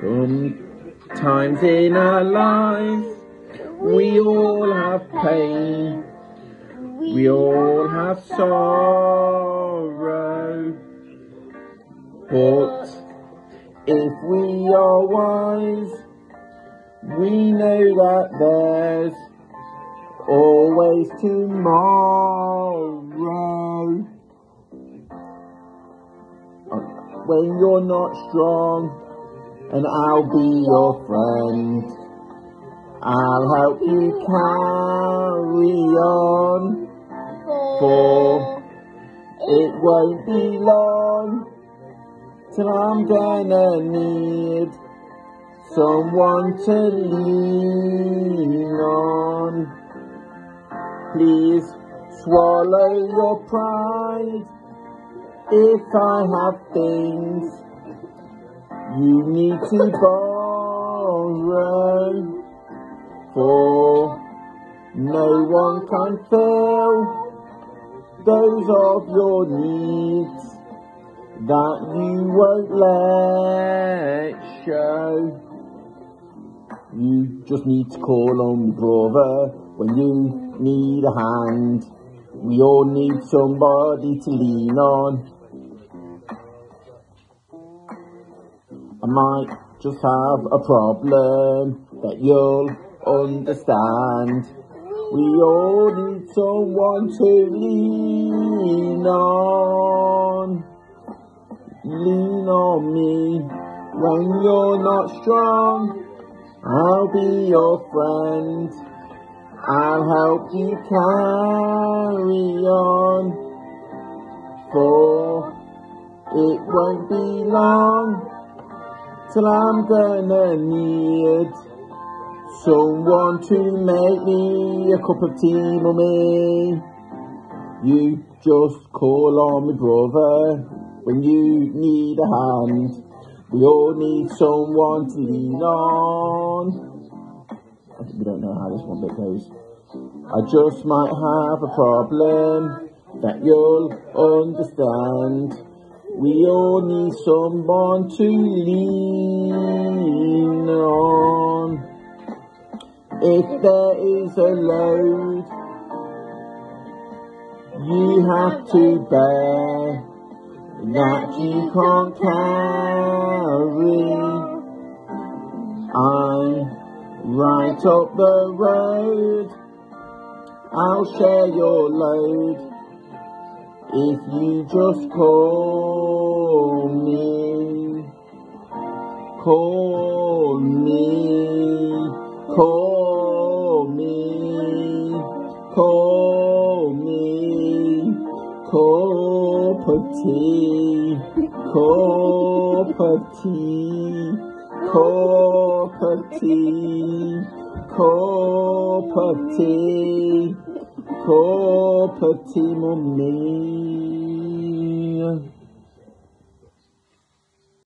Sometimes in our lives we all have pain, we all have sorrow, but if we are wise, we know that there's always tomorrow. Uh, when you're not strong, and I'll be your friend. I'll help you carry on, for it won't be long till I'm gonna need someone to lean on. Please swallow your pride if I have things you need to borrow, for no one can fill those of your needs that you won't let show. You just need to call on me brother when you need a hand. We all need somebody to lean on. I might just have a problem that you'll understand. We all need someone to lean on. Lean on me when you're not strong. I'll be your friend. I'll help you carry on. For it won't be long till I'm gonna need someone to make me a cup of tea, mummy. You just call on me, brother, when you need a hand. We all need someone to lean on. We don't know how this one bit goes. I just might have a problem that you'll understand. We all need someone to lean on. If there is a load you have to bear that you can't carry, I'm right up the road. I'll share your load if you just call me, call me, call cup of tea, cup of tea,